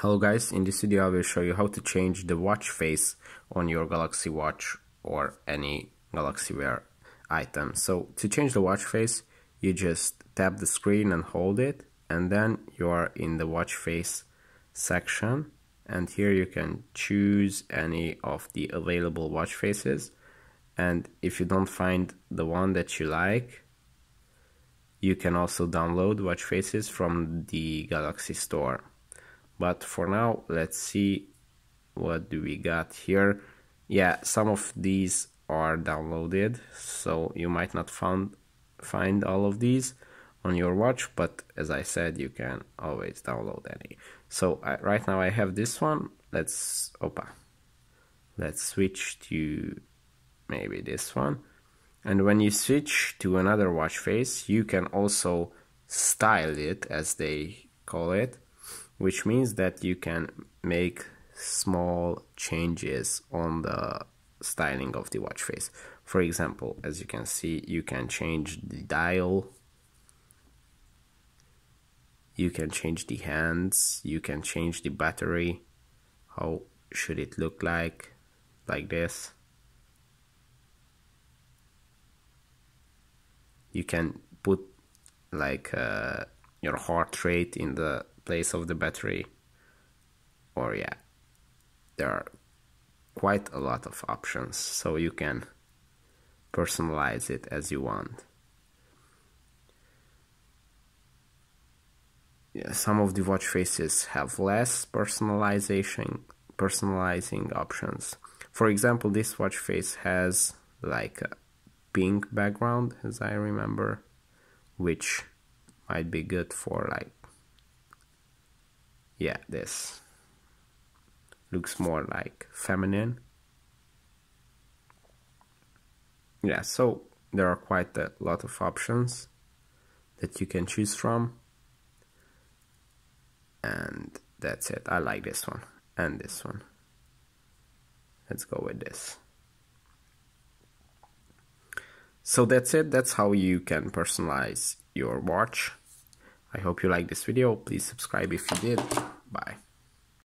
Hello guys, in this video I will show you how to change the watch face on your Galaxy Watch or any Galaxy Wear item. So to change the watch face, you just tap the screen and hold it and then you are in the watch face section. And here you can choose any of the available watch faces. And if you don't find the one that you like you can also download watch faces from the Galaxy store but for now let's see what do we got here. Yeah some of these are downloaded so you might not found find all of these on your watch but as I said you can always download any. So I, right now I have this one. Let's opa. Let's switch to maybe this one. And when you switch to another watch face you can also style it as they call it which means that you can make small changes on the styling of the watch face. For example, as you can see, you can change the dial, you can change the hands, you can change the battery, how should it look like, like this. You can put like uh, your heart rate in the place of the battery. Or yeah there are quite a lot of options so you can personalize it as you want. Yeah, some of the watch faces have less personalization personalizing options. For example this watch face has like a pink background as I remember which might be good for like yeah this looks more like feminine. Yeah so there are quite a lot of options that you can choose from. And that's it. I like this one and this one. Let's go with this. So that's it. That's how you can personalize your watch. I hope you like this video. Please subscribe if you did. Bye.